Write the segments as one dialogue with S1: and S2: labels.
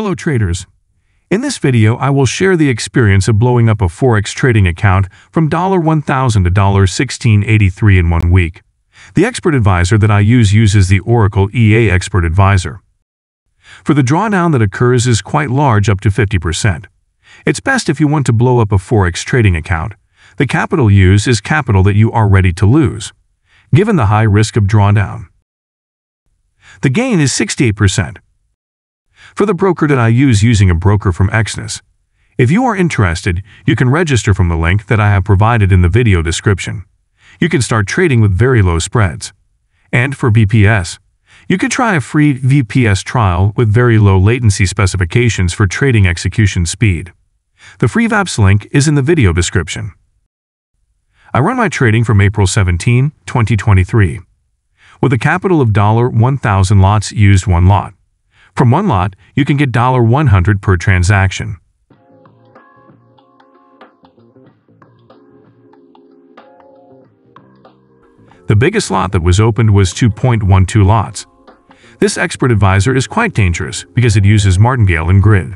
S1: Hello traders. In this video, I will share the experience of blowing up a Forex trading account from 1,000 to 1683 in one week. The expert advisor that I use uses the Oracle EA Expert Advisor. For the drawdown that occurs is quite large up to 50%. It's best if you want to blow up a Forex trading account. The capital used is capital that you are ready to lose, given the high risk of drawdown. The gain is 68%. For the broker that I use using a broker from Exness. If you are interested, you can register from the link that I have provided in the video description. You can start trading with very low spreads. And for VPS, you could try a free VPS trial with very low latency specifications for trading execution speed. The free VPS link is in the video description. I run my trading from April 17, 2023. With a capital of $1,000 lots used one lot. From one lot, you can get $100 per transaction. The biggest lot that was opened was 2.12 lots. This expert advisor is quite dangerous because it uses martingale and grid.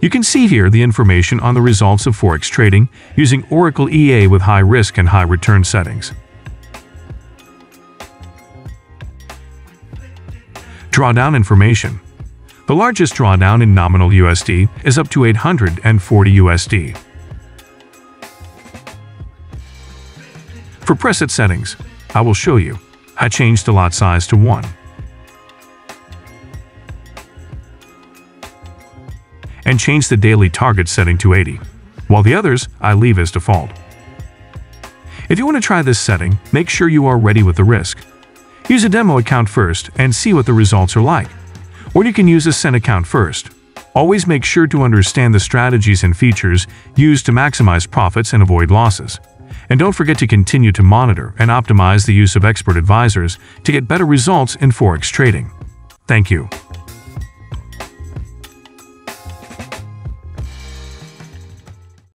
S1: You can see here the information on the results of Forex trading using Oracle EA with high risk and high return settings. Drawdown information. The largest drawdown in nominal USD is up to 840 USD. For preset settings, I will show you. I changed the lot size to 1. And change the daily target setting to 80, while the others I leave as default. If you want to try this setting, make sure you are ready with the risk. Use a demo account first and see what the results are like. Or you can use a Cent account first. Always make sure to understand the strategies and features used to maximize profits and avoid losses. And don't forget to continue to monitor and optimize the use of expert advisors to get better results in Forex trading. Thank you.